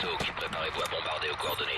Qui préparez-vous à bombarder aux coordonnées.